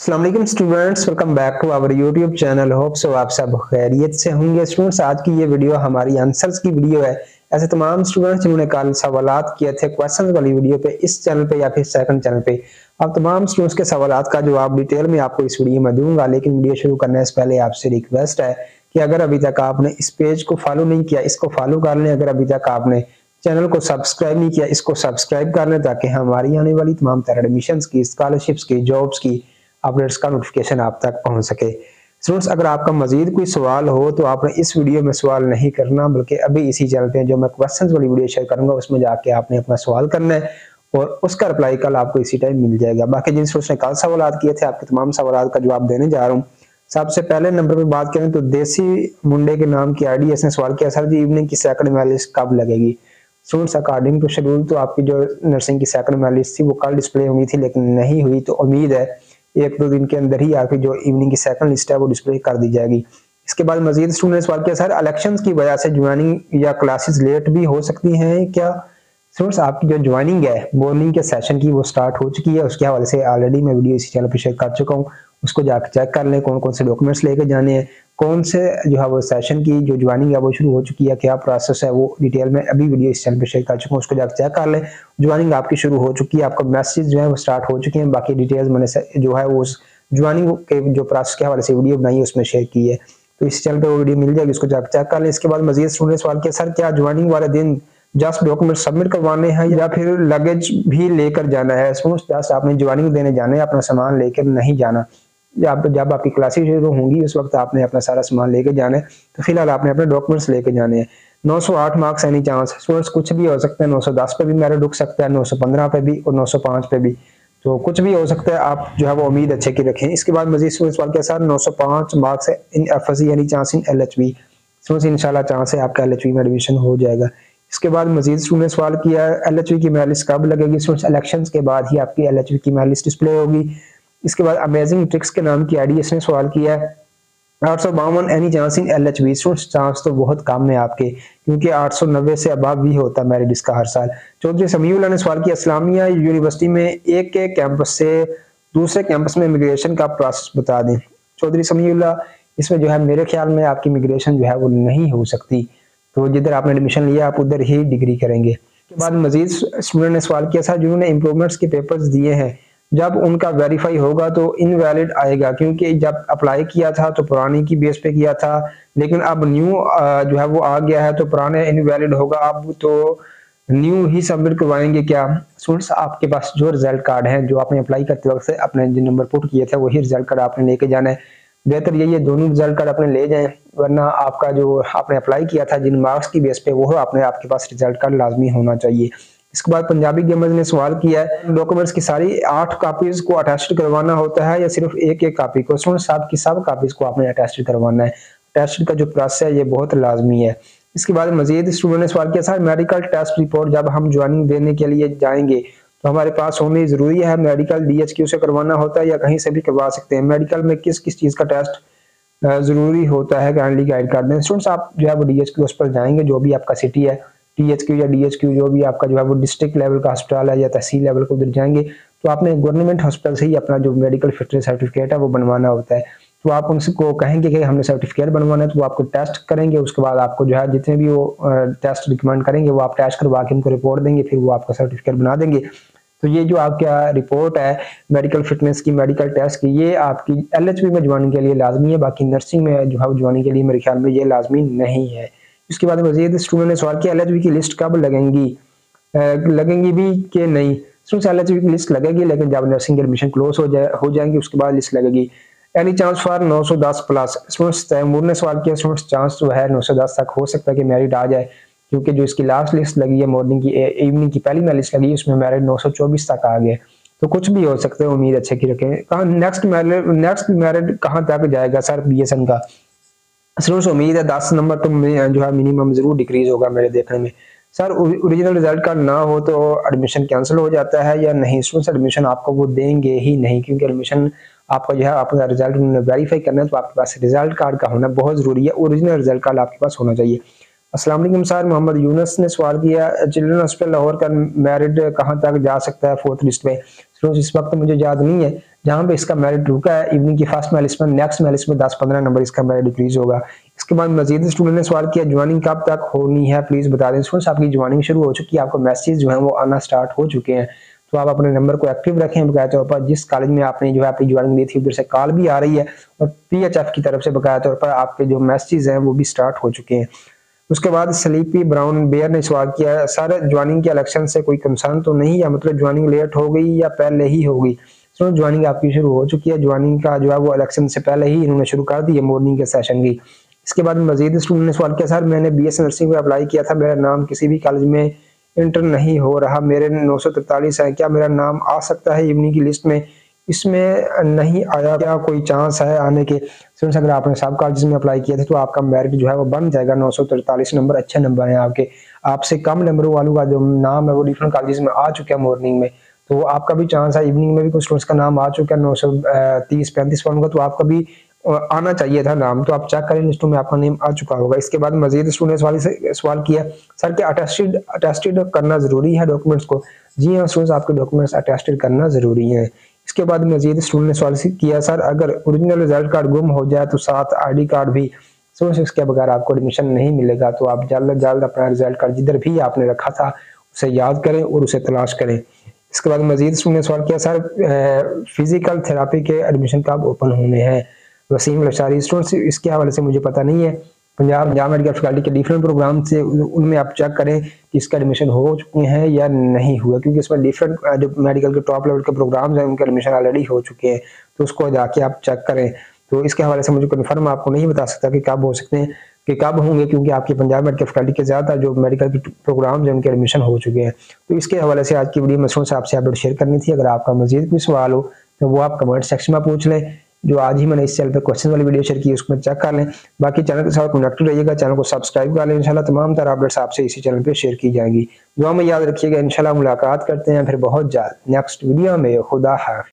Aslam students welcome back to our YouTube channel hope so आप सब खैरियत से होंगे। स्टूडेंट्स आज की ये वीडियो हमारी आंसर्स की वीडियो है। ऐसे तमाम स्टूडेंट्स जिन्होंने कल सवाल किए थे क्वेश्चन वाली वीडियो पे, इस चैनल पे या फिर सेकंड चैनल पे, अब तमाम स्टूडेंट्स के सवाल का जवाब डिटेल में आपको इस वीडियो में दूँगा। लेकिन वीडियो शुरू करने से पहले आपसे रिक्वेस्ट है कि अगर अभी तक आपने इस पेज को फॉलो नहीं किया, इसको फॉलो कर लें। अगर अभी तक आपने चैनल को सब्सक्राइब नहीं किया, इसको सब्सक्राइब कर लें ताकि हमारी आने वाली तमाम तरह एडमिशन की स्कॉलरशिप्स की जॉब्स की अपडेट्स का नोटिफिकेशन आप तक पहुँच सके। स्टूडेंट्स अगर आपका मजीद कोई सवाल हो तो आपने इस वीडियो में सवाल नहीं करना, बल्कि अभी इसी चैनल पे जो मैं क्वेश्चन वाली वीडियो शेयर करूँगा, उसमें जाके आपने अपना सवाल करना है, और उसका रिप्लाई कल आपको इसी टाइम मिल जाएगा। बाकी जिन स्टूडेंट्स ने कल सवाल किए थे, आपके तमाम सवाल का जवाब देने जा रहा हूँ। सबसे पहले नंबर पर बात करें तो देसी मुंडे के नाम की आईडी इसने सवाल किया, सर जी इवनिंग की सेकंड मैलिस कब लगेगी? स्टूडेंट्स अकॉर्डिंग टू शेड्यूल तो आपकी जो नर्सिंग की सेकंड मैलिस थी, वो कल डिस्प्ले हुई थी, लेकिन नहीं हुई तो उम्मीद है एक दो दिन के अंदर ही आपकी जो इवनिंग की सेकंड लिस्ट है, वो डिस्प्ले कर दी जाएगी। इसके बाद मजीद स्टूडेंट सवाल किया सर इलेक्शन की वजह से ज्वाइनिंग या क्लासेस लेट भी हो सकती हैं क्या? स्टूडेंट्स आपकी जो ज्वाइनिंग है मॉर्निंग के सेशन की वो स्टार्ट हो चुकी है, उसके हवाले से ऑलरेडी मैं वीडियो इसी चैनल पर शेयर कर चुका हूँ। उसको जाकर चेक कर लें कौन कौन से डॉक्यूमेंट्स लेके जाने हैं, कौन से जो है वो सेशन की जो ज्वाइनिंग है वो शुरू हो चुकी है, क्या प्रोसेस है वो डिटेल में अभी वीडियो इस चैनल पे शेयर कर चुका हूँ, उसको जाकर चेक कर लें। ज्वाइनिंग आपकी शुरू हो चुकी है, आपका मैसेज जो है वो स्टार्ट हो चुके हैं, बाकी डिटेल्स मैंने जो है वो ज्वाइनिंग के जो प्रोसेस के हवाले से वीडियो बनाई है, उसमें शेयर की है। तो इस चैनल पर वो वीडियो मिल जाएगी, उसको जाकर चेक कर लें। इसके बाद मजीद स्टूडेंट सवाल किया, सर, क्या ज्वाइनिंग वाले दिन जस्ट डॉक्यूमेंट सबमिट करवाने हैं या फिर लगेज भी लेकर जाना है? जस्ट आपने ज्वाइनिंग देने जाना है, अपना सामान लेकर नहीं जाना। जब जब आपकी क्लासेज शुरू होंगी, उस वक्त आपने अपना सारा सामान लेके जाना है। तो फ़िलहाल आपने अपने डॉक्यूमेंट्स लेके जाने हैं। 908 मार्क्स एनी चांस स्टूडेंट्स कुछ भी हो सकता है 910 पे भी मेरा रुक सकता है 915 पे भी और 905 पे भी। तो कुछ भी हो सकता है, आप जो है वो उम्मीद अच्छे की रखें। इसके बाद मजीद सवाल के साथ 905 मार्क्स है इन एफ़ यानी chance in L H B इनशाला चांस है आपका एल एच में एडमिशन हो जाएगा। इसके बाद मजीद स्टूडेंट ने सवाल किया एल एच की मेरिट कब लगेगी? स्टूडेंट्स इलेक्शन के बाद ही आपकी एल एच की मेरिट डिस्प्ले होगी। इसके बाद अमेजिंग ट्रिक्स के नाम की आईडी इसने सवाल किया है। आठ सौ बावन any chance in L H B. Chance तो बहुत कम है आपके, क्योंकि आठ सौ नब्बे से अबाव भी होता है मेरिट इसका हर साल। चौधरी समीउल्ला ने सवाल किया, इस्लामिया यूनिवर्सिटी में एक के कैंपस से दूसरे कैंपस में इमिग्रेशन का प्रोसेस बता दें। चौधरी समीउल्ला, इसमें जो है मेरे ख्याल में आपकी इमिग्रेशन जो है वो नहीं हो सकती। तो जिधर आपने एडमिशन लिया, आप उधर ही डिग्री करेंगे। के बाद मजीद स्टूडेंट ने सवाल किया था जिन्होंने इम्प्रूवमेंट्स के पेपर्स दिए हैं जब उनका वेरीफाई होगा तो इनवैलिड आएगा, क्योंकि जब अप्लाई किया था तो पुराने की बेस पे किया था, लेकिन अब न्यू जो है वो आ गया है तो पुराने इनवैलिड होगा। अब तो न्यू ही सबमिट करवाएँगे क्या? स्टूडेंट्स आपके पास जो रिज़ल्ट कार्ड है, जो आपने अप्लाई करते वक्त से अपने जिन नंबर पुट किए थे, वही रिज़ल्ट कार्ड आपने लेके जाना है। बेहतर यही है, दोनों रिज़ल्ट कार्ड अपने ले जाएँ, वरना आपका जो आपने अप्लाई किया था, जिन मार्क्स की बेस पे, वो आपने आपके पास रिज़ल्ट कार्ड लाजमी होना चाहिए। इसके बाद पंजाबी गेमर्स ने सवाल किया है डॉक्यूमेंट्स की सारी आठ कापीज को अटेस्ट करवाना होता है या सिर्फ़ एक एक कापी को? स्टूडेंट साहब की सब कापीज को आपने अटेस्ट करवाना है। टेस्ट का जो प्रोसेस है, ये बहुत लाजमी है। इसके बाद मजीद स्टूडेंट ने सवाल किया, सर मेडिकल टेस्ट रिपोर्ट जब हम ज्वाइनिंग देने के लिए जाएँगे तो हमारे पास होनी ज़रूरी है मेडिकल डीएचक्यू से करवाना होता है या कहीं से भी करवा सकते हैं? मेडिकल में किस किस चीज़ का टेस्ट ज़रूरी होता है? गाइड कर दें स्टूडेंट्स आप जो है वो डी एच डीएचक्यू पर जाएँगे, जो भी आपका सिटी है टीएचक्यू या डीएचक्यू जो भी आपका जो है वो डिस्ट्रिक्ट लेवल का अस्पताल है या तहसील लेवल को उधर जाएँगे तो आपने गवर्नमेंट हॉस्पिटल से ही अपना जो मेडिकल फिटनेस सर्टिफिकेट है वो बनवाना होता है। तो आप उनको कहेंगे कि हमने सर्टिफिकेट बनवाना है तो वो आपको टेस्ट करेंगे, उसके बाद आपको जो है जितने भी वो टेस्ट रिकमेंड करेंगे, वो आप टेस्ट करवा के उनको रिपोर्ट देंगे, फिर वो आपका सर्टिफिकेट बना देंगे। तो ये जो आपका रिपोर्ट है मेडिकल फिटनेस की मेडिकल टेस्ट की, ये आपकी एल में ज्वाइनिंग के लिए लाजमी है, बाकी नर्सिंग में जो है ज्वाइनिंग के लिए मेरे ख्याल में ये लाजमी नहीं है। इसके बाद मजीद स्टूडेंट ने सवाल किया एल की लिस्ट कब लगेंगी? लगेंगे भी कि नहीं? स्टूडेंट्स एल की लिस्ट लगेगी, लेकिन जब नर्सिंग की एडमिशन क्लोज हो जाए, हो जाएँगी, उसके बाद लिस्ट लगेगी। Any chance for 910 plus. Students Taimur ने सवाल किया स्टूडेंट्स चांस जो है 910 तक हो सकता है कि मेरिट आ जाए, क्योंकि जो इसकी लास्ट लिस्ट लगी है, मॉर्निंग की इवनिंग की पहली लिस्ट लगी उसमें मेरिट 924 तक आ गया। तो कुछ भी हो सकता है, उम्मीद अच्छे की रखें। कहा नेक्स्ट मेरिट नेक्स्ट मेरिट कहाँ तक जाएगा सर बीएसएन का? स्टूडेंट्स उम्मीद है दस नंबर तो जो है मिनिमम ज़रूर डिक्रीज होगा मेरे देखने में। सर ओरिजिनल रिज़ल्ट का ना हो तो एडमिशन कैंसिल हो जाता है या नहीं? स्टूडेंट्स एडमिशन आपको वो देंगे ही नहीं, क्योंकि एडमिशन आपका जो है, आपका रिज़ल्ट वेरीफाई करना है तो आपके पास रिज़ल्ट कार्ड का होना बहुत ज़रूरी है। ओरिजिनल रिज़ल्ट कार्ड आपके पास होना चाहिए। असलम सर मोहम्मद यूनस ने सवाल किया चिल्ड्रन हॉस्पिटल लाहौर का मेरिट कहाँ तक जा सकता है फोर्थ लिस्ट में? तो इस वक्त मुझे याद नहीं है, जहाँ पे इसका मेरिट रुका है इवनिंग की फ़र्स्ट मेलिस में नेक्स्ट मेलिस में दस पंद्रह नंबर इसका मेरिट डिक्रीज होगा। इसके बाद मजीद स्टूडेंट ने सवाल किया ज्वाइनिंग कब तक होनी है? प्लीज़ बता दें स्टूडेंट्स आपकी ज्वाइनिंग शुरू हो चुकी है, आपको मैसेज जो है वो आना स्टार्ट हो चुके हैं। तो आप अपने नंबर को एक्टिव रखें बकाया तौर पर, जिस कॉलेज में आपने जो है अपनी ज्वाइनिंग दी थी, उधर से कॉल भी आ रही है और पीएचएफ की तरफ़ से बकाया तौर पर आपके जो मैसेज हैं वो भी स्टार्ट हो चुके हैं। उसके बाद स्लीपी ब्राउन बेयर ने सवाल किया सर ज्वाइनिंग के इलेक्शन से कोई कंसर्न तो नहीं, या मतलब ज्वाइनिंग लेट हो गई या पहले ही होगी सो ज्वाइनिंग आपकी शुरू हो चुकी है। ज्वाइनिंग का जो है वो इलेक्शन से पहले ही इन्होंने शुरू कर दी है मॉर्निंग के सेशन की। इसके बाद मजीद स्टूडेंट ने सवाल किया, सर, मैंने बी एस नर्सिंग में अप्लाई किया था, मेरा नाम किसी भी कॉलेज में इंटर नहीं हो रहा। मेरे नौ सौ है, क्या मेरा नाम आ सकता है इवनिंग की लिस्ट में? इसमें नहीं आया क्या कोई चांस है आने के? स्टूडेंट्स अगर आपने सब कॉलेज में अप्लाई किया था तो आपका मेरिट जो है वो बन जाएगा। नौ नंबर अच्छे नंबर हैं आपके। आपसे कम नंबरों वालों का जो नाम है वो डिफरेंट कॉलेज में आ चुका है मॉर्निंग में। तो आपका भी चांस है इवनिंग में भी कुछ स्टूडेंट्स का नाम आ चुका है। नौ सौ तीस, पैंतीस वालों का तो आपका भी आना चाहिए था नाम। तो आप चेक करें लिस्टों में आपका नेम आ चुका होगा। इसके बाद मजीद स्टूडेंट वाले से सवाल किया सर क्या अटेस्टेड अटेस्टेड करना ज़रूरी है डॉक्यूमेंट्स को? जी हाँ स्टूडेंट्स आपके डॉक्यूमेंट्स अटेस्टेड करना ज़रूरी है। इसके बाद मजीद स्टूडेंट ने सवाल किया, सर, अगर ओरिजिनल रिज़ल्ट कार्ड गुम हो जाए तो साथ आई कार्ड भी स्टूडेंट्स के बगैर आपको एडमिशन नहीं मिलेगा। तो आप जल्द जल्द अपना रिज़ल्ट कार्ड जिधर भी आपने रखा था, उसे याद करें और उसे तलाश करें। इसके बाद मजीद स्टूडेंट ने सवाल किया, सर फ़िज़िकल थेरापी के एडमिशन कब ओपन होने हैं? वसीम लशारी स्टूडेंट्स, इसके हवाले से मुझे पता नहीं है। पंजाब पंजाब मेडिकल फैकल्टी के डिफरेंट प्रोग्राम से उनमें आप चेक करें कि इसका एडमिशन हो चुके हैं या नहीं हुआ, क्योंकि इसमें डिफरेंट जो मेडिकल के टॉप लेवल के प्रोग्राम्स हैं, उनके एडमिशन ऑलरेडी हो चुके हैं तो उसको जाके आप चेक करें। तो इसके हवाले से मुझे कन्फर्म आपको नहीं बता सकता कि कब हो सकते हैं, कि कब होंगे, क्योंकि आपके पंजाब मेडिकल फैकल्टी के ज़्यादा जो मेडिकल के प्रोग्राम्स हैं, उनके एडमिशन हो चुके हैं। तो इसके हवाले से आज की वीडियो मसरूम से आपसे अपडेट शेयर करनी थी। अगर आपका मजीद कोई सवाल हो तो वो आप कमेंट सेक्शन में पूछ लें। जो आज ही मैंने इस चैनल पे क्वेश्चन वाली वीडियो शेयर की उसमें चेक कर लें। बाकी चैनल के साथ कनेक्टेड रहिएगा चैनल को सब्सक्राइब कर लें। इंशाल्लाह तमाम तरह अपडेट्स आपसे इसी चैनल पे शेयर की जाएँगी। दुआ में याद रखिएगा। इंशाल्लाह मुलाकात करते हैं फिर बहुत जल्द नेक्स्ट वीडियो में खुदा हाफ़